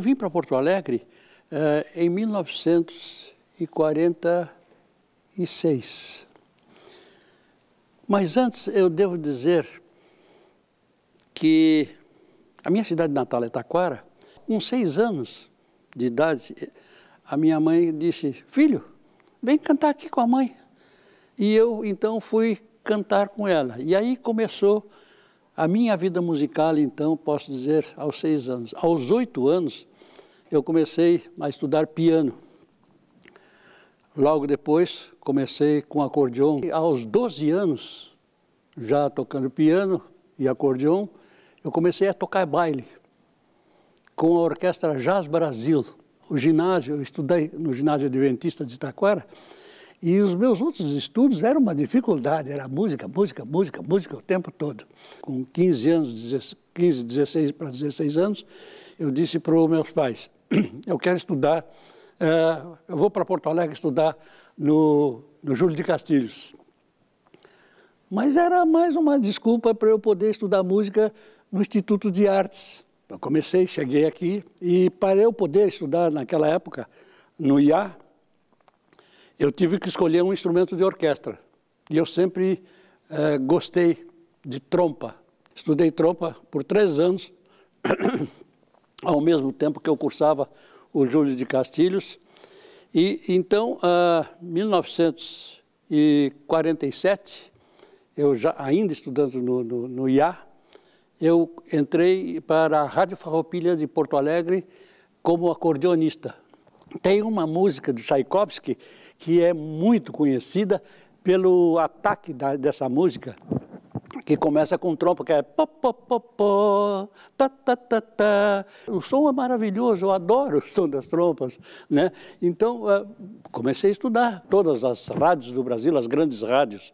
Eu vim para Porto Alegre uh, em 1946. Mas antes eu devo dizer que a minha cidade natal é Taquara, com seis anos de idade, a minha mãe disse: Filho, vem cantar aqui com a mãe. E eu então fui cantar com ela. E aí começou a minha vida musical, então, posso dizer, aos seis anos. Aos oito anos, eu comecei a estudar piano. Logo depois, comecei com acordeon. Aos 12 anos, já tocando piano e acordeon, eu comecei a tocar baile com a orquestra Jazz Brasil. O ginásio, eu estudei no ginásio adventista de Itaquara, e os meus outros estudos eram uma dificuldade, era música, música, música, música o tempo todo. Com 15 anos, 15, 16 para 16 anos, eu disse para os meus pais, eu quero estudar, uh, eu vou para Porto Alegre estudar no, no Júlio de Castilhos. Mas era mais uma desculpa para eu poder estudar música no Instituto de Artes. Eu comecei, cheguei aqui e para eu poder estudar naquela época no IA, eu tive que escolher um instrumento de orquestra. E eu sempre eh, gostei de trompa. Estudei trompa por três anos, ao mesmo tempo que eu cursava o Júlio de Castilhos. E então, em 1947, eu já ainda estudando no, no, no IA, eu entrei para a Rádio Farroupilha de Porto Alegre como acordeonista. Tem uma música do Tchaikovsky que é muito conhecida pelo ataque da, dessa música, que começa com trompa, que é pó, pó, pó, pó, ta, ta, ta, ta. O som é maravilhoso, eu adoro o som das trompas. Né? Então, uh, comecei a estudar todas as rádios do Brasil, as grandes rádios,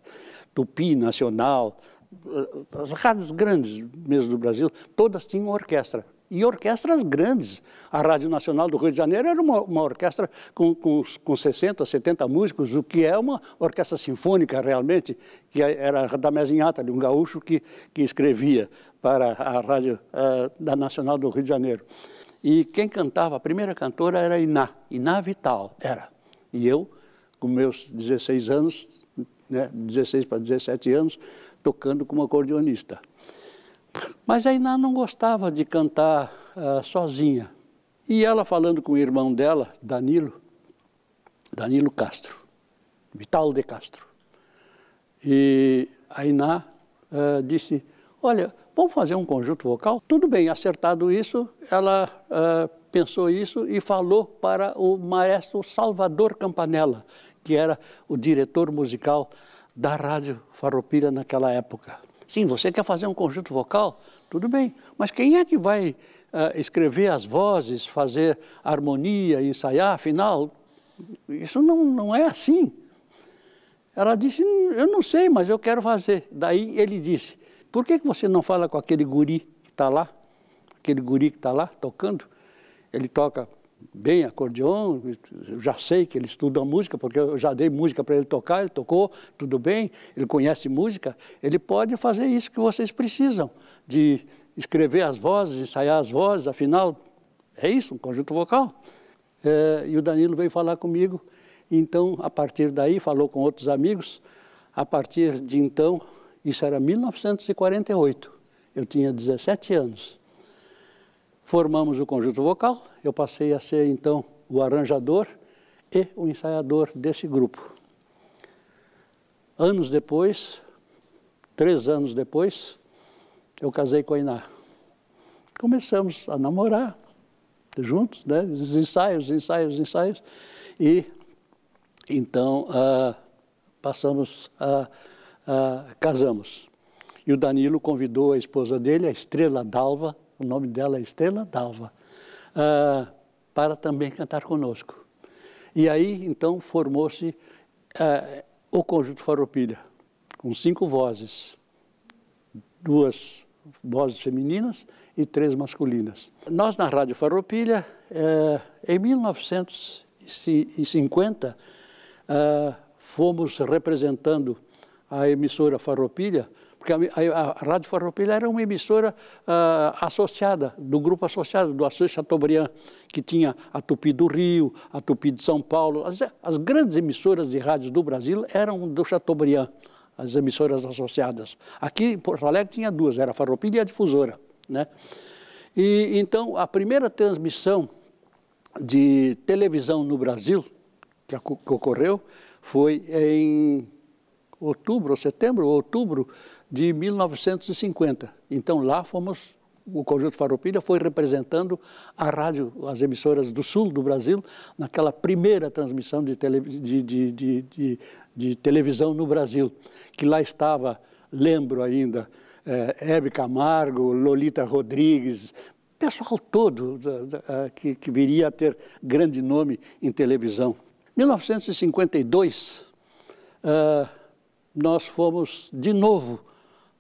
Tupi, Nacional, uh, as rádios grandes mesmo do Brasil, todas tinham orquestra e orquestras grandes. A Rádio Nacional do Rio de Janeiro era uma, uma orquestra com, com, com 60, 70 músicos, o que é uma orquestra sinfônica realmente, que era da Mezinhata, de um gaúcho que, que escrevia para a Rádio uh, da Nacional do Rio de Janeiro. E quem cantava, a primeira cantora era Iná, Iná Vital, era. E eu, com meus 16 anos, né, 16 para 17 anos, tocando como acordeonista. Mas a Iná não gostava de cantar uh, sozinha. E ela falando com o irmão dela, Danilo, Danilo Castro, Vital de Castro. E a Iná uh, disse, olha, vamos fazer um conjunto vocal? Tudo bem, acertado isso, ela uh, pensou isso e falou para o maestro Salvador Campanella, que era o diretor musical da Rádio Farroupilha naquela época. Sim, você quer fazer um conjunto vocal? Tudo bem, mas quem é que vai uh, escrever as vozes, fazer harmonia, ensaiar? Afinal, isso não, não é assim. Ela disse, eu não sei, mas eu quero fazer. Daí ele disse, por que, você não fala com aquele guri que está lá? Aquele guri que está lá tocando? Ele toca bem acordeon, já sei que ele estuda música, porque eu já dei música para ele tocar, ele tocou, tudo bem, ele conhece música, ele pode fazer isso que vocês precisam, de escrever as vozes, ensaiar as vozes, afinal, é isso, um conjunto vocal. É, e o Danilo veio falar comigo, então, a partir daí, falou com outros amigos, a partir de então, isso era 1948, eu tinha 17 anos. Formamos o conjunto vocal, eu passei a ser então o arranjador e o ensaiador desse grupo. Anos depois, três anos depois, eu casei com a Iná. Começamos a namorar juntos, né? os ensaios, ensaios, ensaios, e então uh, passamos a, uh, casamos. E o Danilo convidou a esposa dele, a Estrela Dalva, o nome dela é Estela Dalva, uh, para também cantar conosco. E aí, então, formou-se uh, o Conjunto Faropilha, com cinco vozes, duas vozes femininas e três masculinas. Nós, na Rádio Faropilha, uh, em 1950, uh, fomos representando a emissora Farroupilha porque a, a, Rádio Farroupilha era uma emissora uh, associada, do grupo associado, do Assis Chateaubriand, que tinha a Tupi do Rio, a Tupi de São Paulo. As, as grandes emissoras de rádios do Brasil eram do Chateaubriand, as emissoras associadas. Aqui em Porto Alegre tinha duas, era a Farroupilha e a Difusora. Né? E, então, a primeira transmissão de televisão no Brasil, que ocorreu, foi em outubro, ou setembro, ou outubro de 1950. Então lá fomos, o Conjunto Farroupilha foi representando a rádio, as emissoras do sul do Brasil, naquela primeira transmissão de, tele, de, de, de, de televisão no Brasil, que lá estava, lembro ainda, é, Hebe Camargo, Lolita Rodrigues, pessoal todo que, que viria a ter grande nome em televisão. 1952, uh, nós fomos de novo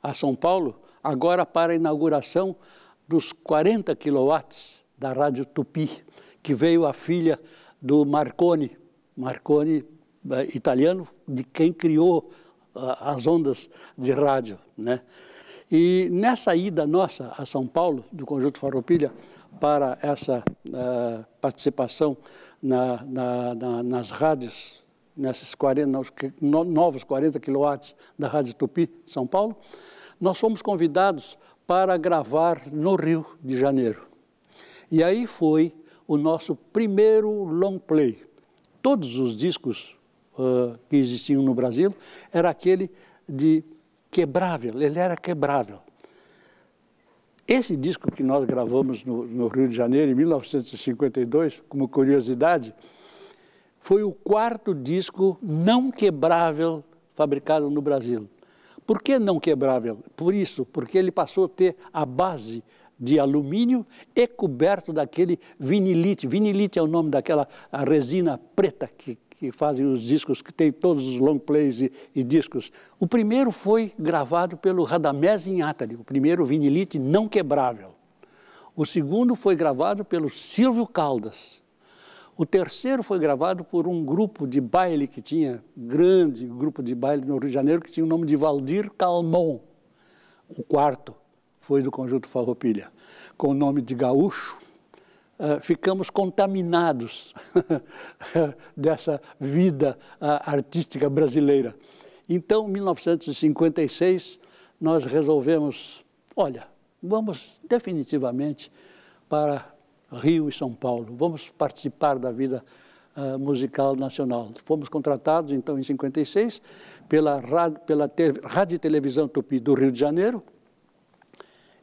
a São Paulo, agora para a inauguração dos 40 quilowatts da Rádio Tupi, que veio a filha do Marconi, Marconi eh, italiano, de quem criou uh, as ondas de rádio. Né? E nessa ida nossa a São Paulo, do Conjunto Farroupilha, para essa uh, participação na, na, na, nas rádios nesses 40, novos 40 quilowatts da Rádio Tupi, São Paulo, nós fomos convidados para gravar no Rio de Janeiro. E aí foi o nosso primeiro long play. Todos os discos uh, que existiam no Brasil era aquele de quebrável, ele era quebrável. Esse disco que nós gravamos no, no Rio de Janeiro, em 1952, como curiosidade, foi o quarto disco não quebrável fabricado no Brasil. Por que não quebrável? Por isso, porque ele passou a ter a base de alumínio e coberto daquele vinilite. Vinilite é o nome daquela resina preta que, que fazem os discos, que tem todos os long plays e, e discos. O primeiro foi gravado pelo Radamés Inátali, o primeiro vinilite não quebrável. O segundo foi gravado pelo Silvio Caldas. O terceiro foi gravado por um grupo de baile que tinha, grande grupo de baile no Rio de Janeiro, que tinha o nome de Valdir Calmon. O quarto foi do Conjunto Farroupilha, com o nome de Gaúcho. Uh, ficamos contaminados dessa vida uh, artística brasileira. Então, em 1956, nós resolvemos, olha, vamos definitivamente para Rio e São Paulo. Vamos participar da vida uh, musical nacional. Fomos contratados, então, em 56, pela, pela Rádio e Televisão Tupi do Rio de Janeiro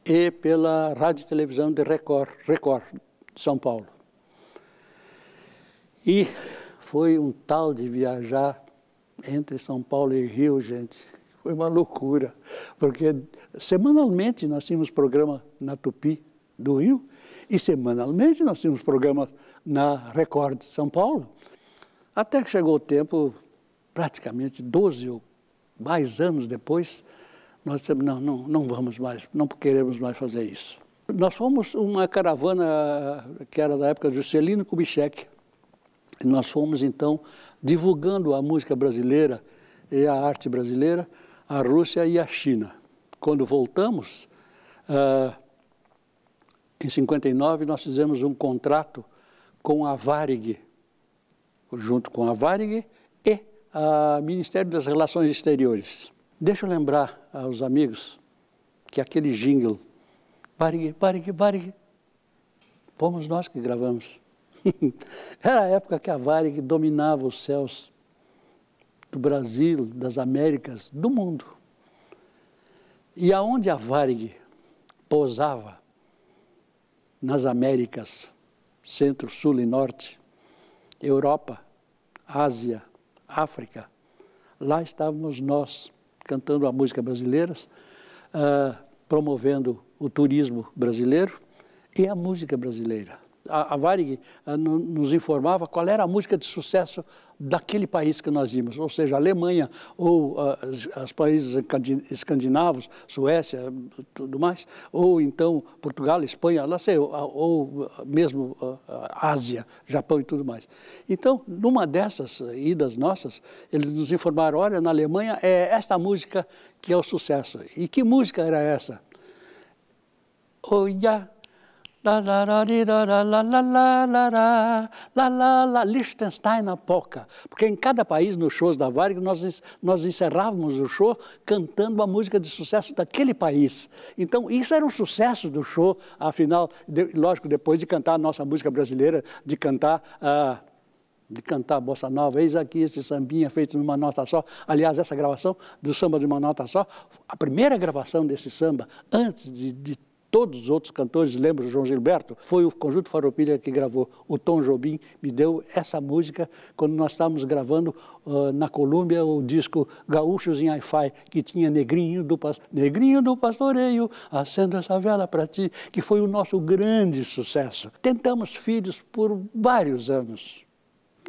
e pela Rádio e Televisão de Record, Record de São Paulo. E foi um tal de viajar entre São Paulo e Rio, gente. Foi uma loucura, porque semanalmente nós tínhamos programa na Tupi do Rio e semanalmente nós tínhamos programas na Record de São Paulo. Até que chegou o tempo, praticamente 12 ou mais anos depois, nós dissemos, não, não, não vamos mais, não queremos mais fazer isso. Nós fomos uma caravana que era da época de Juscelino Kubitschek. E nós fomos, então, divulgando a música brasileira e a arte brasileira à Rússia e à China. Quando voltamos, uh, em 59, nós fizemos um contrato com a Varig, junto com a Varig e o Ministério das Relações Exteriores. Deixa eu lembrar aos amigos que aquele jingle, Varig, Varig, Varig, fomos nós que gravamos. Era a época que a Varig dominava os céus do Brasil, das Américas, do mundo. E aonde a Varig pousava, nas Américas, Centro, Sul e Norte, Europa, Ásia, África. Lá estávamos nós cantando a música brasileira, uh, promovendo o turismo brasileiro e a música brasileira. A, a Varig nos informava qual era a música de sucesso daquele país que nós íamos, ou seja, Alemanha ou os países escandinavos, Suécia, tudo mais, ou então Portugal, Espanha, lá sei, ou, ou mesmo Ásia, Japão e tudo mais. Então, numa dessas idas nossas, eles nos informaram, olha, na Alemanha é esta música que é o sucesso. E que música era essa? Olha, Liechtenstein a polca. Porque em cada país, nos shows da Varg, nós, nós encerrávamos o show cantando a música de sucesso daquele país. Então, isso era um sucesso do show, afinal, de, lógico, depois de cantar a nossa música brasileira, de cantar. Uh, de cantar bossa nova, eis aqui esse sambinha feito numa nota só. Aliás, essa gravação do samba de uma nota só, a primeira gravação desse samba, antes de, de todos os outros cantores, lembro João Gilberto, foi o Conjunto Faropilha que gravou. O Tom Jobim me deu essa música quando nós estávamos gravando uh, na Colômbia o disco Gaúchos em Hi-Fi, que tinha Negrinho do, Negrinho do Pastoreio, acendo essa vela para ti, que foi o nosso grande sucesso. Tentamos filhos por vários anos.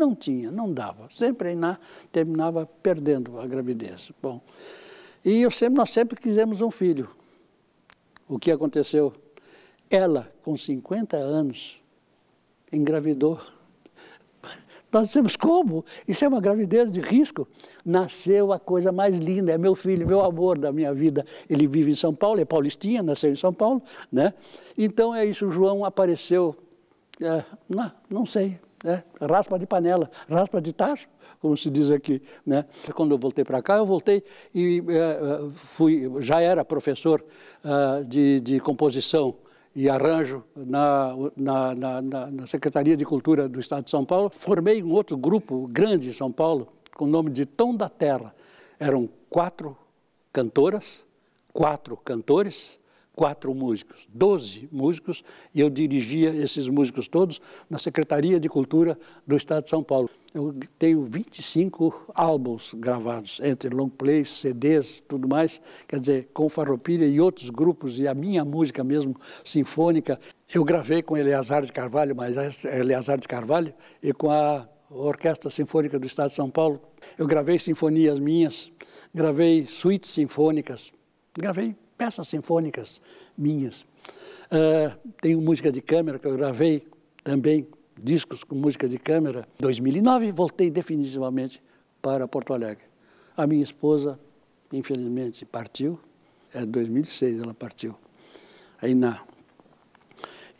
Não tinha, não dava. Sempre Iná terminava perdendo a gravidez. Bom, e eu sempre, nós sempre quisemos um filho o que aconteceu? Ela, com 50 anos, engravidou. Nós dissemos, como? Isso é uma gravidez de risco. Nasceu a coisa mais linda, é meu filho, meu amor da minha vida. Ele vive em São Paulo, é paulistinha, nasceu em São Paulo, né? Então é isso, o João apareceu, é, não, não sei, é, raspa de panela, raspa de tacho, como se diz aqui. Né? Quando eu voltei para cá, eu voltei e é, fui, já era professor uh, de, de composição e arranjo na, na, na, na, Secretaria de Cultura do Estado de São Paulo. Formei um outro grupo grande em São Paulo, com o nome de Tom da Terra. Eram quatro cantoras, quatro cantores, quatro músicos, doze músicos, e eu dirigia esses músicos todos na Secretaria de Cultura do Estado de São Paulo. Eu tenho 25 álbuns gravados, entre long plays, CDs, tudo mais, quer dizer, com Farroupilha e outros grupos, e a minha música mesmo, sinfônica. Eu gravei com Eleazar de Carvalho, mas é Eleazar de Carvalho, e com a Orquestra Sinfônica do Estado de São Paulo. Eu gravei sinfonias minhas, gravei suítes sinfônicas, gravei peças sinfônicas minhas. Uh, tenho música de câmera que eu gravei também, discos com música de câmera. Em 2009 voltei definitivamente para Porto Alegre. A minha esposa, infelizmente, partiu. É 2006 ela partiu. Aí na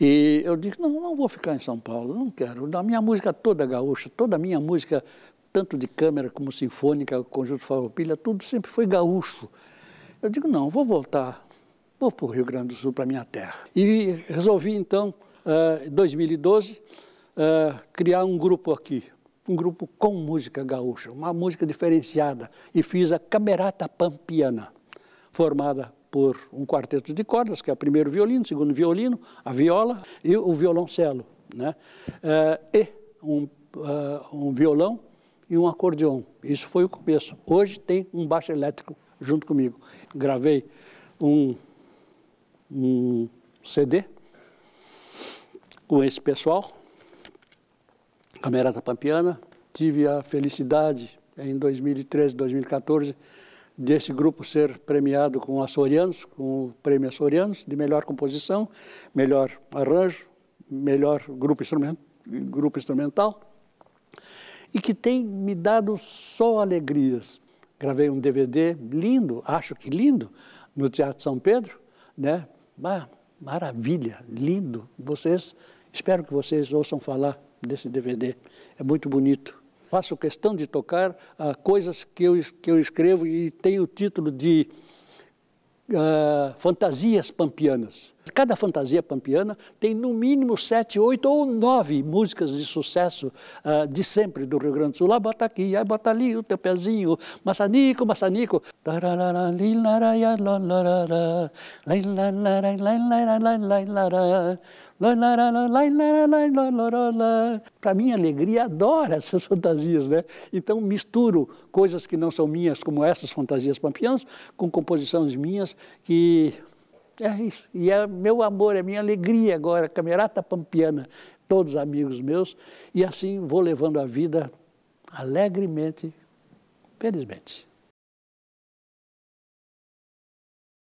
e eu disse, não, não vou ficar em São Paulo, não quero. A minha música toda gaúcha, toda a minha música, tanto de câmera como sinfônica, conjunto farroupilha, tudo sempre foi gaúcho. Eu digo, não, vou voltar, vou para o Rio Grande do Sul, para a minha terra. E resolvi, então, em uh, 2012, uh, criar um grupo aqui, um grupo com música gaúcha, uma música diferenciada, e fiz a Camerata Pampiana, formada por um quarteto de cordas, que é o primeiro violino, segundo violino, a viola e o violoncelo, né? Uh, e um, uh, um violão e um acordeon. Isso foi o começo. Hoje tem um baixo elétrico junto comigo. Gravei um, um CD com esse pessoal, Camerata Pampiana. Tive a felicidade, em 2013, 2014, desse grupo ser premiado com Açorianos, com o Prêmio Açorianos de melhor composição, melhor arranjo, melhor grupo, instrumento, grupo instrumental, e que tem me dado só alegrias gravei um DVD lindo, acho que lindo, no Teatro São Pedro, né? Ah, maravilha, lindo. Vocês, espero que vocês ouçam falar desse DVD. É muito bonito. Faço questão de tocar uh, coisas que eu, que eu escrevo e tem o título de uh, Fantasias Pampianas. Cada fantasia pampiana tem no mínimo sete, oito ou nove músicas de sucesso uh, de sempre do Rio Grande do Sul. Lá bota aqui, aí bota ali o teu pezinho, maçanico, maçanico. Para minha alegria, adoro essas fantasias, né? Então misturo coisas que não são minhas, como essas fantasias pampianas, com composições minhas que É isso. E é meu amor, é minha alegria agora, Camerata Pampiana, todos amigos meus, e assim vou levando a vida alegremente, felizmente.